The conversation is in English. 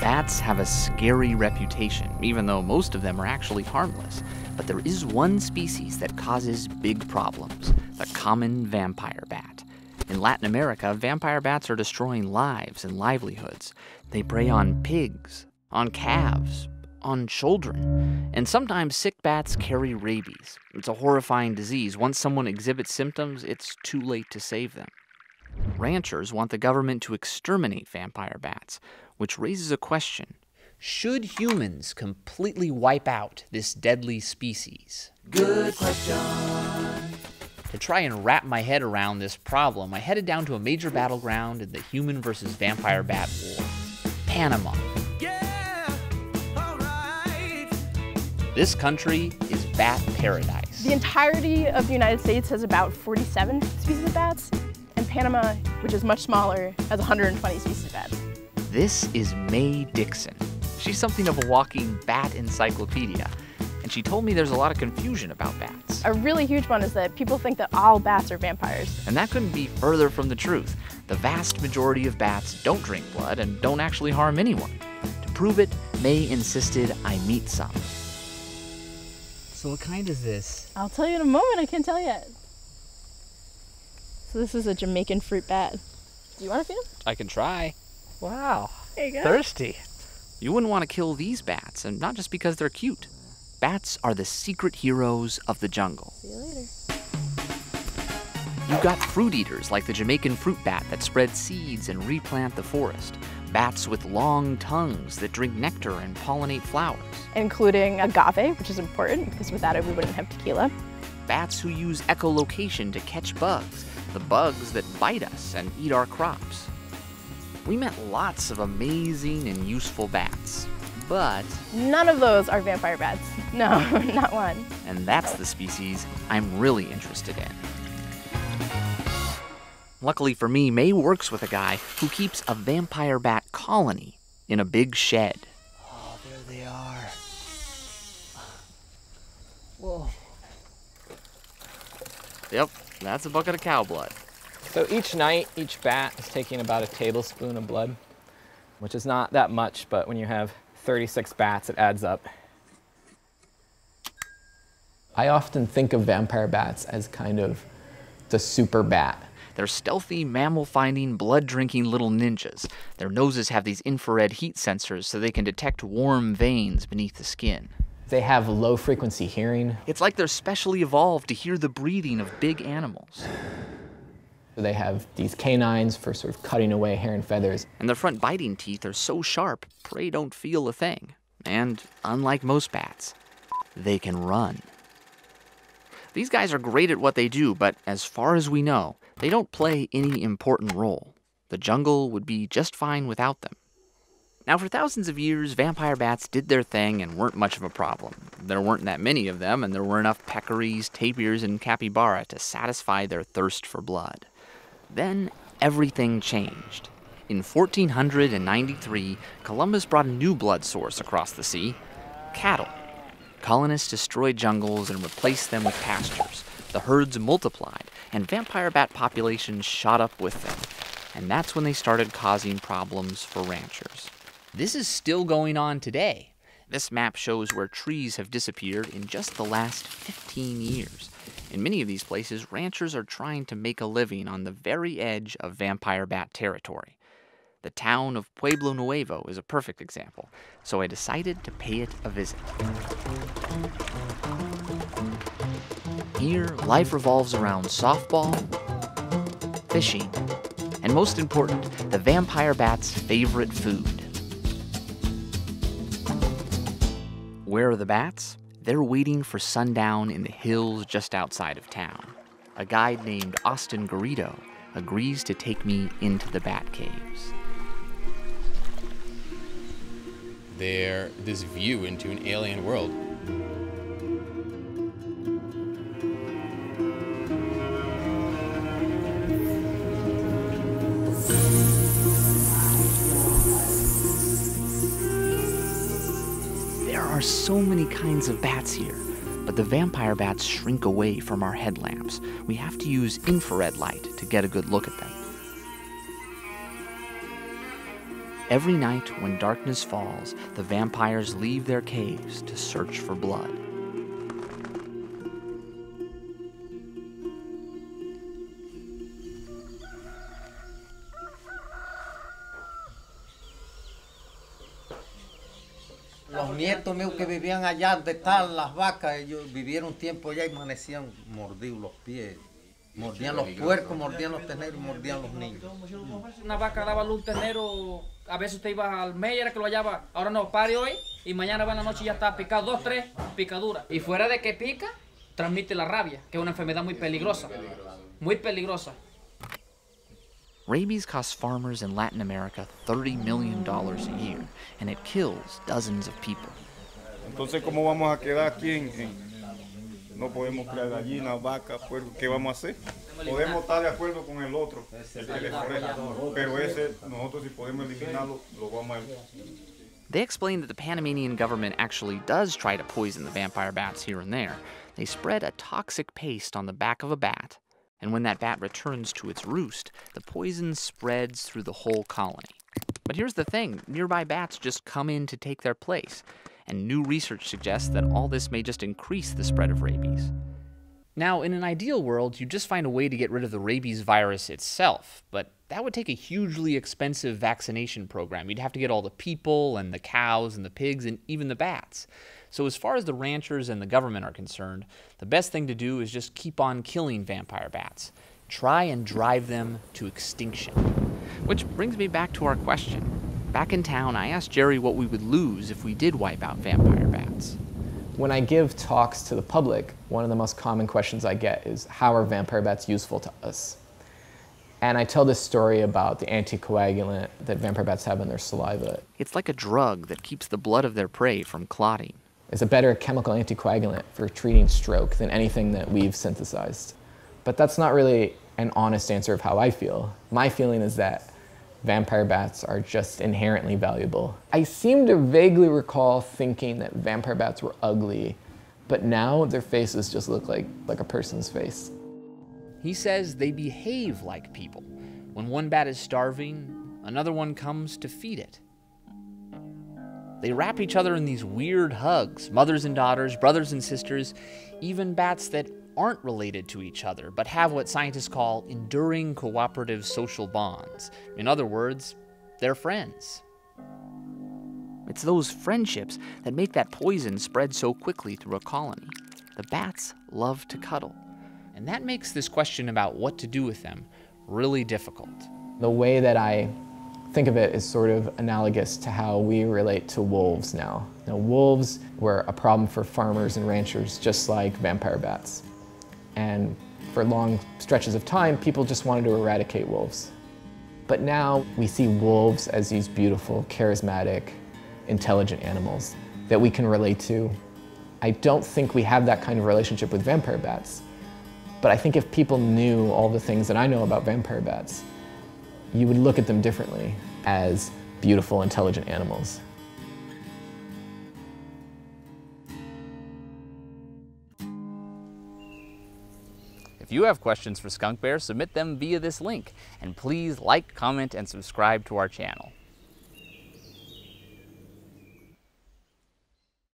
Bats have a scary reputation, even though most of them are actually harmless. But there is one species that causes big problems the common vampire bat. In Latin America, vampire bats are destroying lives and livelihoods. They prey on pigs, on calves, on children. And sometimes sick bats carry rabies. It's a horrifying disease. Once someone exhibits symptoms, it's too late to save them. Ranchers want the government to exterminate vampire bats, which raises a question. Should humans completely wipe out this deadly species? Good question. To try and wrap my head around this problem, I headed down to a major battleground in the human versus vampire bat war Panama. Yeah! This country is bat paradise. The entirety of the United States has about 47 species of bats, and Panama, which is much smaller, has 120 species of bats. This is May Dixon. She's something of a walking bat encyclopedia, and she told me there's a lot of confusion about bats. A really huge one is that people think that all bats are vampires. And that couldn't be further from the truth. The vast majority of bats don't drink blood and don't actually harm anyone. To prove it, Mae insisted I meet some. So, what kind is this? I'll tell you in a moment, I can't tell yet. So, this is a Jamaican fruit bat. Do you want to feed him? I can try. Wow. There you go. Thirsty. You wouldn't want to kill these bats, and not just because they're cute. Bats are the secret heroes of the jungle. See you later. You've got fruit eaters like the Jamaican fruit bat that spread seeds and replant the forest. Bats with long tongues that drink nectar and pollinate flowers. Including agave, which is important because without it we wouldn't have tequila. Bats who use echolocation to catch bugs, the bugs that bite us and eat our crops. We met lots of amazing and useful bats, but, None of those are vampire bats. No, not one. and that's the species I'm really interested in. Luckily for me, May works with a guy who keeps a vampire bat colony in a big shed. Oh, there they are. Whoa. Yep, that's a bucket of cow blood. So each night, each bat is taking about a tablespoon of blood, which is not that much, but when you have 36 bats, it adds up. I often think of vampire bats as kind of the super bat. They're stealthy, mammal finding, blood drinking little ninjas. Their noses have these infrared heat sensors so they can detect warm veins beneath the skin. They have low frequency hearing. It's like they're specially evolved to hear the breathing of big animals. They have these canines for sort of cutting away hair and feathers. And their front biting teeth are so sharp, prey don't feel a thing. And unlike most bats, they can run. These guys are great at what they do, but as far as we know, they don't play any important role. The jungle would be just fine without them. Now, for thousands of years, vampire bats did their thing and weren't much of a problem. There weren't that many of them, and there were enough peccaries, tapirs, and capybara to satisfy their thirst for blood. Then everything changed. In 1493, Columbus brought a new blood source across the sea cattle. Colonists destroyed jungles and replaced them with pastures. The herds multiplied, and vampire bat populations shot up with them. And that's when they started causing problems for ranchers. This is still going on today. This map shows where trees have disappeared in just the last 15 years. In many of these places, ranchers are trying to make a living on the very edge of vampire bat territory. The town of Pueblo Nuevo is a perfect example, so I decided to pay it a visit. Here, life revolves around softball, fishing, and most important, the vampire bat's favorite food. Where are the bats? They're waiting for sundown in the hills just outside of town. A guide named Austin Garrido agrees to take me into the bat caves. They're this view into an alien world. Are so many kinds of bats here, but the vampire bats shrink away from our headlamps. We have to use infrared light to get a good look at them. Every night when darkness falls, the vampires leave their caves to search for blood. Los nietos míos que vivían allá donde están las vacas, ellos vivieron tiempo allá y amanecían mordidos los pies. Mordían los puercos, mordían los teneros, mordían los niños. Una vaca daba luz un ternero, a veces usted iba al medio, era que lo hallaba. Ahora no, pare hoy y mañana va en la noche y ya está picado, dos, tres, picadura. Y fuera de que pica, transmite la rabia, que es una enfermedad muy peligrosa. Muy peligrosa. Rabies costs farmers in Latin America $30 million a year, and it kills dozens of people. Entonces, ¿cómo vamos a quedar aquí en, en- no podemos crear gallinas, vacas, puercos? ¿Qué vamos a hacer? Podemos estar de acuerdo con el otro, el pero ese, nosotros si podemos eliminarlo, lo vamos a... They explain that the Panamanian government actually does try to poison the vampire bats here and there. They spread a toxic paste on the back of a bat, and when that bat returns to its roost, the poison spreads through the whole colony. But here's the thing nearby bats just come in to take their place, and new research suggests that all this may just increase the spread of rabies. Now, in an ideal world, you'd just find a way to get rid of the rabies virus itself, but that would take a hugely expensive vaccination program. You'd have to get all the people and the cows and the pigs and even the bats. So, as far as the ranchers and the government are concerned, the best thing to do is just keep on killing vampire bats. Try and drive them to extinction. Which brings me back to our question. Back in town, I asked Gerry what we would lose if we did wipe out vampire bats. When I give talks to the public, one of the most common questions I get is how are vampire bats useful to us? And I tell this story about the anticoagulant that vampire bats have in their saliva. It's like a drug that keeps the blood of their prey from clotting. It's a better chemical anticoagulant for treating stroke than anything that we've synthesized. But that's not really an honest answer of how I feel. My feeling is that vampire bats are just inherently valuable. I seem to vaguely recall thinking that vampire bats were ugly, but now their faces just look like, like a person's face. He says they behave like people. When one bat is starving, another one comes to feed it. They wrap each other in these weird hugs mothers and daughters, brothers and sisters, even bats that aren't related to each other, but have what scientists call enduring cooperative social bonds. In other words, they're friends. It's those friendships that make that poison spread so quickly through a colony. The bats love to cuddle. And that makes this question about what to do with them really difficult. The way that I think of it as sort of analogous to how we relate to wolves now. Now, wolves were a problem for farmers and ranchers just like vampire bats. And for long stretches of time, people just wanted to eradicate wolves. But now we see wolves as these beautiful, charismatic, intelligent animals that we can relate to. I don't think we have that kind of relationship with vampire bats. But I think if people knew all the things that I know about vampire bats, you would look at them differently as beautiful, intelligent animals. If you have questions for Skunk Bear, submit them via this link. And please like, comment, and subscribe to our channel.